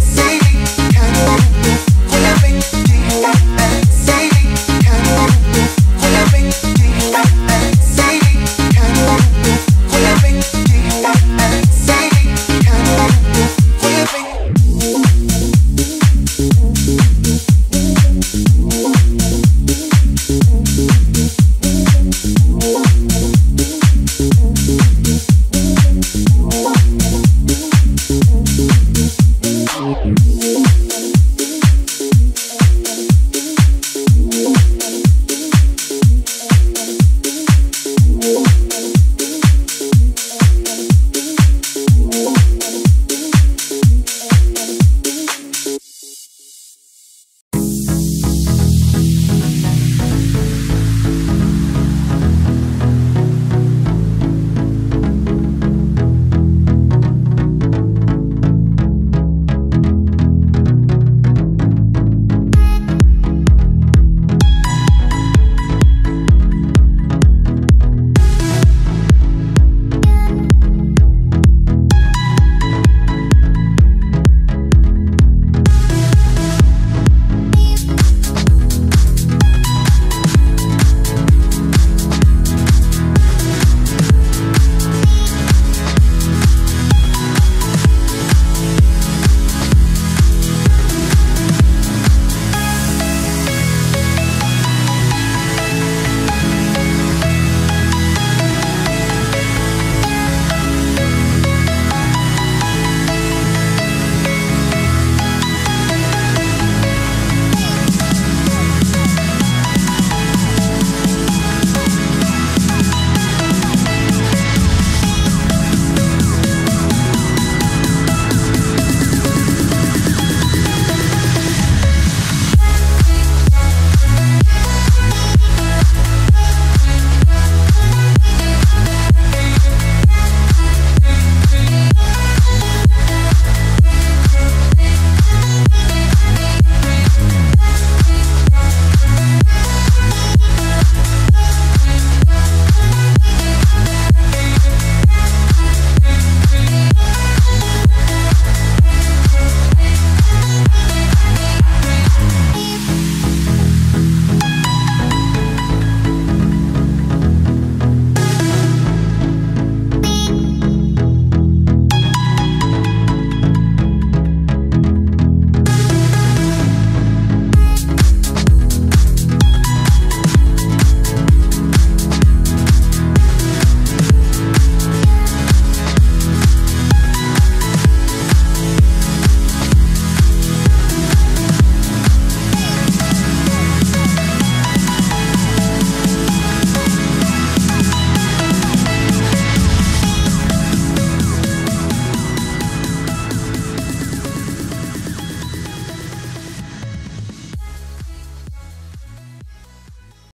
see, I